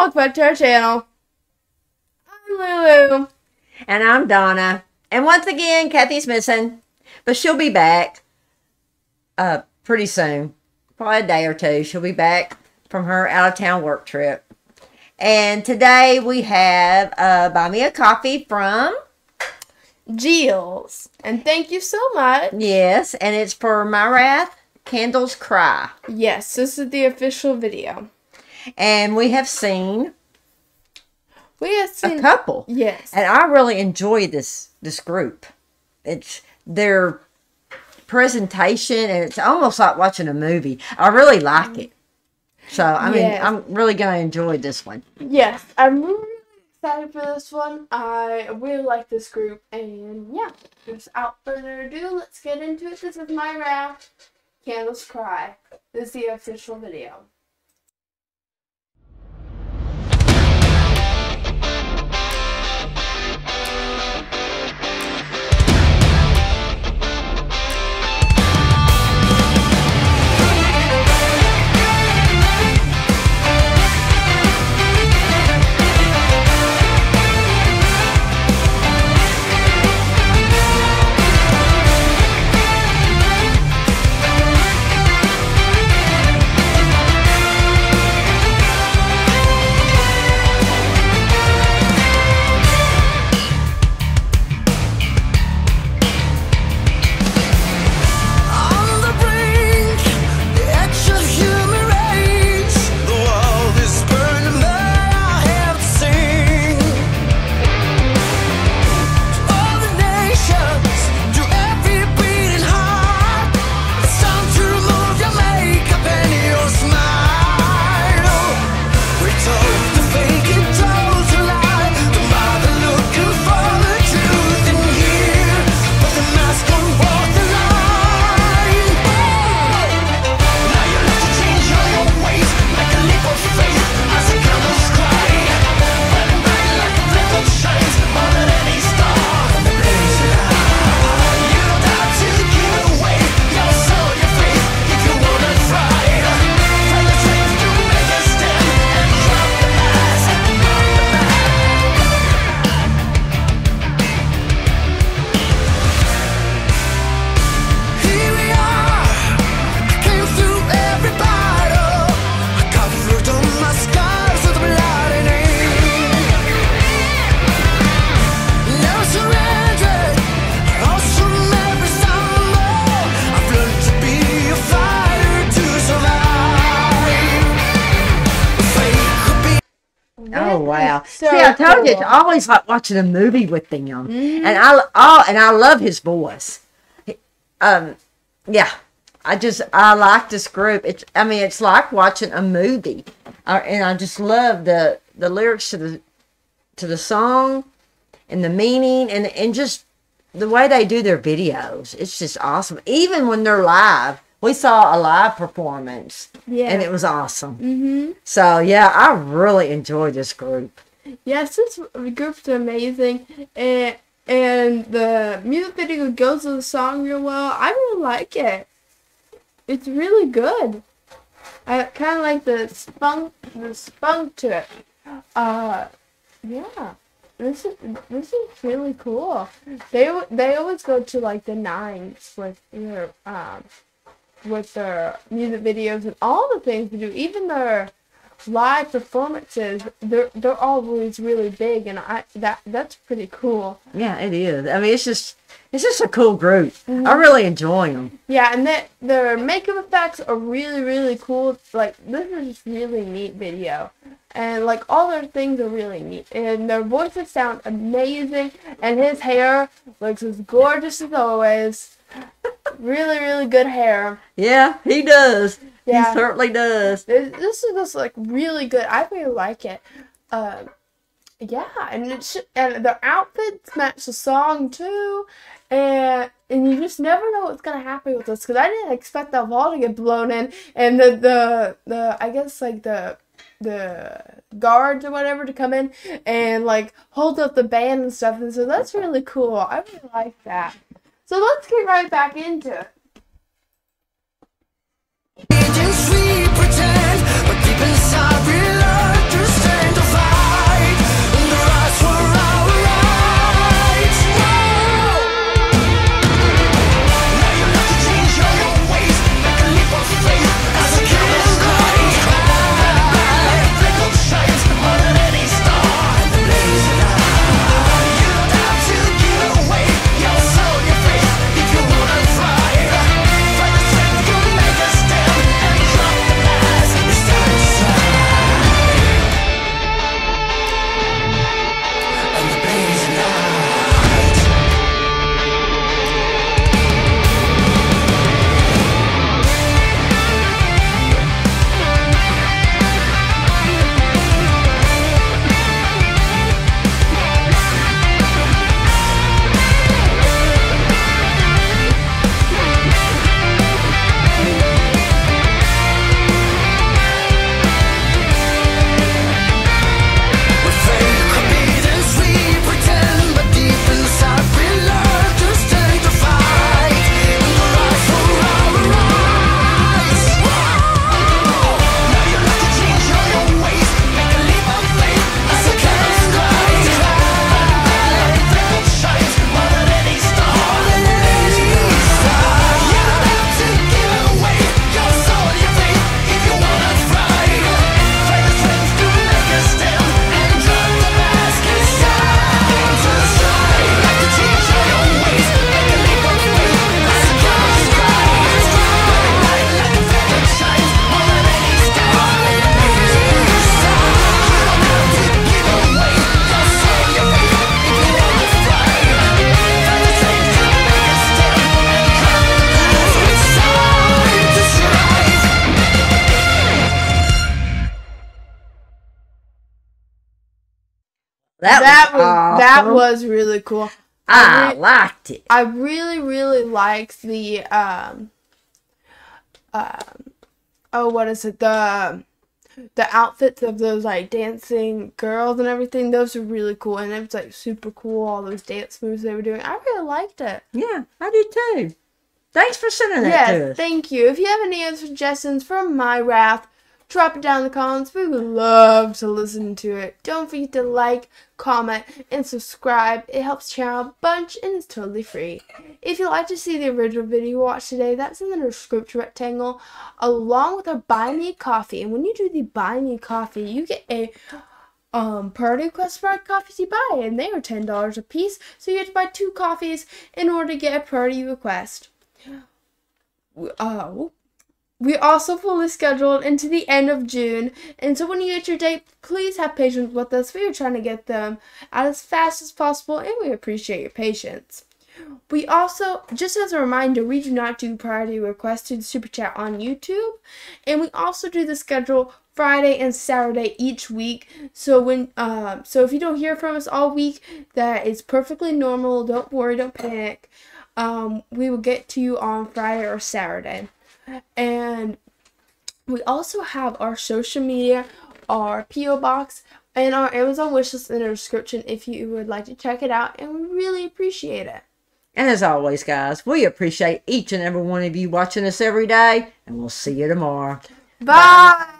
welcome back to our channel. I'm Lulu. And I'm Donna. And once again, Kathy's missing, but she'll be back uh, pretty soon. Probably a day or two. She'll be back from her out of town work trip. And today we have uh, Buy Me a Coffee from, Jills. And thank you so much. yes, and it's for Myrath, Candles Cry. Yes, this is the official video. And we have seen We have seen a couple. Yes. And I really enjoy this this group. It's their presentation and it's almost like watching a movie. I really like it. So I mean Yes. I'm really gonna enjoy this one. Yes, I'm really excited for this one. I really like this group, and yeah, without further ado, let's get into it. This is Myrath. Candles Cry. This is the official video. Wow! So See, I told you it's always like watching a movie with them, and I, I and I love his voice. Um, yeah, I just I like this group. It's I mean it's like watching a movie, and I just love the the lyrics to the to the song, and the meaning, and and just the way they do their videos. It's just awesome. Even when they're live, we saw a live performance, Yeah. and it was awesome. mm-hmm. So yeah, I really enjoy this group. Yes, this group's amazing, and and the music video goes with the song real well. I really like it. It's really good. I kind of like the spunk, the spunk to it. Uh, yeah, this is this is really cool. They they always go to like the nines with their um with their music videos and all the things they do, even their live performances. They're they're always really big, and I that that's pretty cool. Yeah, it is. I mean, it's just it's just a cool group. Mm-hmm. I really enjoy them. Yeah, and that their makeup effects are really really cool. Like this is just really neat video, and like all their things are really neat, and their voices sound amazing, and his hair looks as gorgeous as always. Really really good hair. Yeah, he does. Yeah. He certainly does. This, this is just like really good. I really like it. Um, yeah, and it's and their outfits match the song too, and and you just never know what's gonna happen with this because I didn't expect that wall to get blown in, and the the the I guess like the the guards or whatever to come in and like hold up the band and stuff, and so that's really cool. I really like that. So let's get right back into it. That, that was, was that was really cool. I re- liked it. I really, really liked the um, um, oh, what is it? The the outfits of those like dancing girls and everything. Those were really cool, and it was like super cool. All those dance moves they were doing. I really liked it. Yeah, I did too. Thanks for sending that to Yes, us. thank you. If you have any other suggestions for Myrath, drop it down in the comments. We would love to listen to it. Don't forget to like, comment, and subscribe. It helps channel a bunch and it's totally free. If you'd like to see the original video we watched today, that's in the description rectangle, along with our buy me a coffee. And when you do the buy me a coffee, you get a um party request for our coffees you buy, and they are ten dollars a piece. So you have to buy two coffees in order to get a party request. Uh, we also fully scheduled into the end of June, and so when you get your date, please have patience with us. We are trying to get them out as fast as possible, and we appreciate your patience. We also, just as a reminder, we do not do priority requests to super chat on YouTube, and we also do the schedule Friday and Saturday each week. So when, um, so if you don't hear from us all week, that is perfectly normal. Don't worry, don't panic. Um, we will get to you on Friday or Saturday, and we also have our social media, our PO box, and our Amazon wishlist in the description if you would like to check it out, and we really appreciate it. And as always, guys, we appreciate each and every one of you watching us every day, and we'll see you tomorrow. Bye.